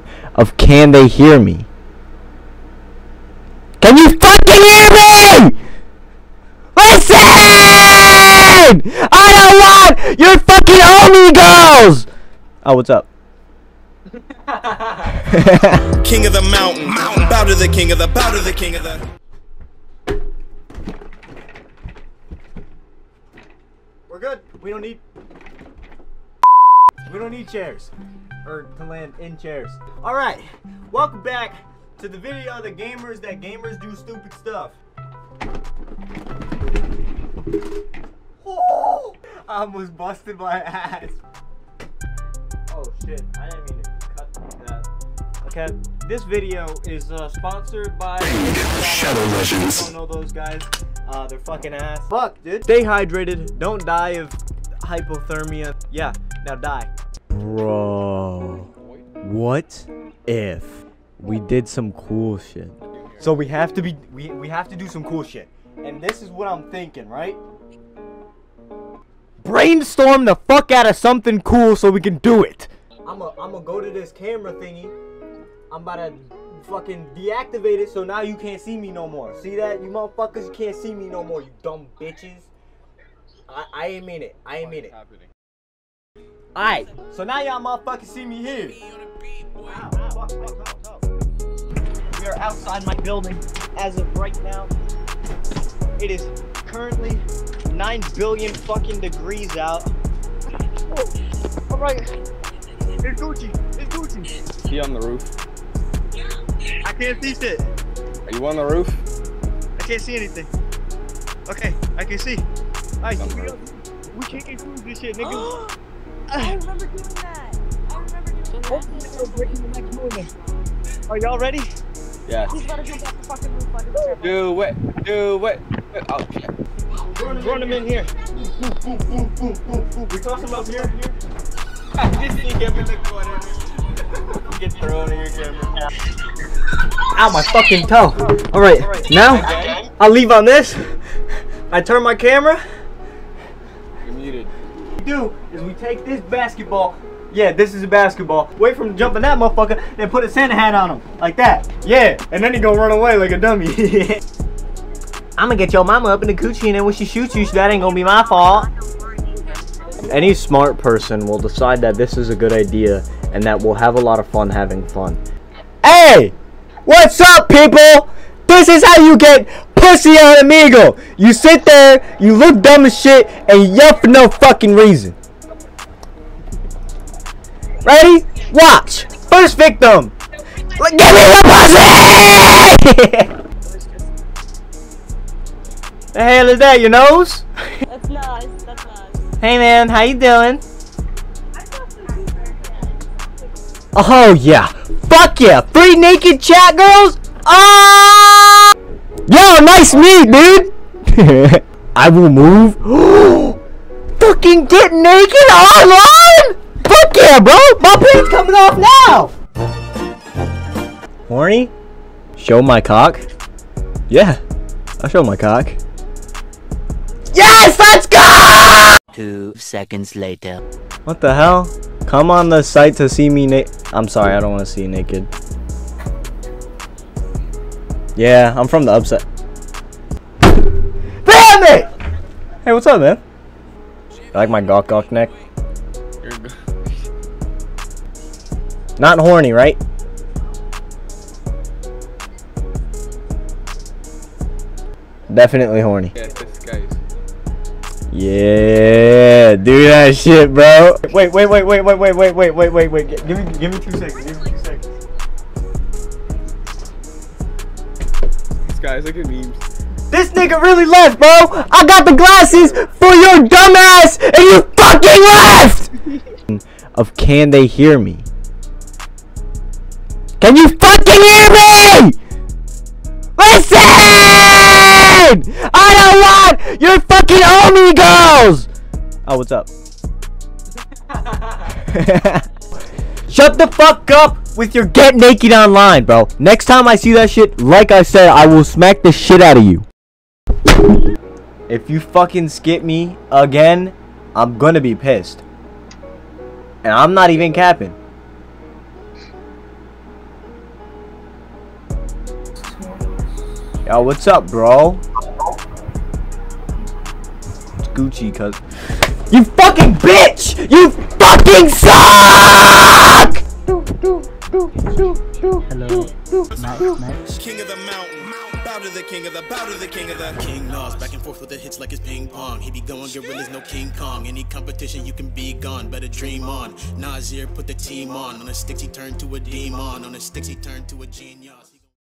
question of can they hear me? Can you fucking hear me? Listen! I don't want your fucking Omegos! Oh, what's up? King of the mountain. Bow to the king of the, bow to the king of the. We're good. We don't need. We don't need chairs, or to land in chairs. All right. Welcome back to the video of the gamers that gamers do stupid stuff. Oh, I almost busted my ass. Oh shit! I didn't mean to cut that. Okay, this video is uh, sponsored by Shadow Legends. don't know those guys. Uh, they're fucking ass. Fuck, dude. Stay hydrated. Don't die of hypothermia. Yeah, now die. Bro. What if we did some cool shit? So we have to be we, we have to do some cool shit. And this is what I'm thinking, right? Brainstorm the fuck out of something cool so we can do it. I'm a I'm gonna go to this camera thingy. I'm about to fucking deactivate it so now you can't see me no more. See that? You motherfuckers you can't see me no more, you dumb bitches. I, I ain't mean it. I ain't mean it. Alright, so now y'all motherfuckers see me here. We are outside my building as of right now. It is currently 9 billion fucking degrees out. Oh, All right. It's Gucci. It's Gucci. He on the roof. I can't see shit. Are you on the roof? I can't see anything. Okay, I can see. Alright, On we, we can't include this shit, nigga. I remember doing that. I remember doing that. breaking the next movement. Are y'all ready? Yes. He's about to jump off the fucking roof like a. Do it. Do it. Oh shit. Run them in here. We toss them up here. here. this thing up in the corner. Get thrown in your camera. Ow, my fucking toe. All right, now I'll leave on this. I turn my camera. You're muted. What we do is we take this basketball. Yeah, this is a basketball. Wait from him to jump in that motherfucker, then put a Santa hat on him. Like that. Yeah, and then he gonna run away like a dummy. I'm gonna get your mama up in the coochie and then when she shoots you, that ain't gonna be my fault. Any smart person will decide that this is a good idea and that we'll have a lot of fun having fun. Hey! What's up, people? This is how you get pussy on Amigo. You sit there, you look dumb as shit, and you yell for no fucking reason. Ready? Watch. First victim. Give me the pussy! the hell is that? Your nose? That's nice. That's nice. Hey man, how you doing? Oh yeah. Fuck yeah. Free naked chat girls? Ah! Yo, nice meat, dude. I will move. Fucking get naked online? Fuck yeah, bro. My pants coming off now. Horny? Show my cock? Yeah. I'll show my cock. Yes, let's go! Two seconds later. What the hell? Come on the site to see me naked. I'm sorry, I don't want to see you naked. Yeah, I'm from the upside. Damn it! Hey, what's up, man? You like my gawk gawk neck? Not horny, right? Definitely horny. Yeah, this guy's. Yeah, do that shit, bro. Wait, wait, wait, wait, wait, wait, wait, wait, wait, wait, wait. Give me, give me two seconds. Give me two seconds. Guys look at memes. This nigga really left, bro. I got the glasses for your dumbass, and you fucking left. of can they hear me? Can you fucking hear me? Listen! I don't want your fucking Omegos! Oh, what's up? Shut the fuck up with your get naked online, bro. Next time I see that shit, like I said, I will smack the shit out of you. If you fucking skip me again, I'm gonna be pissed. And I'm not even capping. Yo, what's up, bro? It's Gucci, cuz. You fucking bitch! You fucking suck! The king of the, bow to the king of the. King Naz back and forth with the hits like it's ping pong. He be going gorillas, no King Kong. Any competition, you can be gone. Better dream on. Nasir put the team on. On the sticks, he turned to a demon. On the sticks, he turned to a genius.